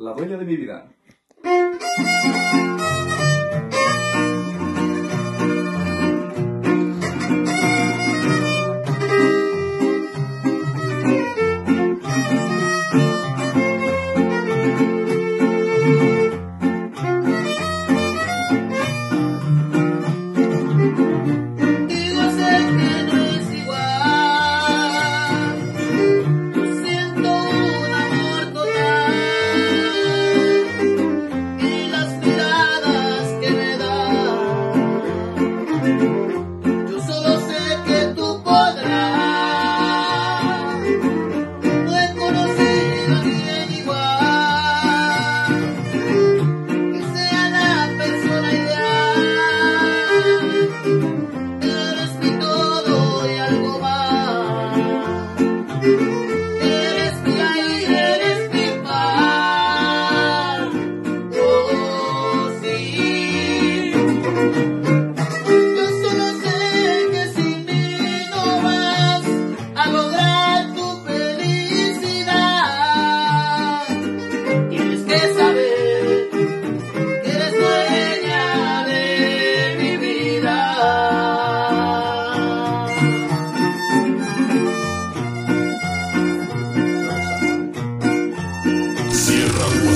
la dueña de mi vida.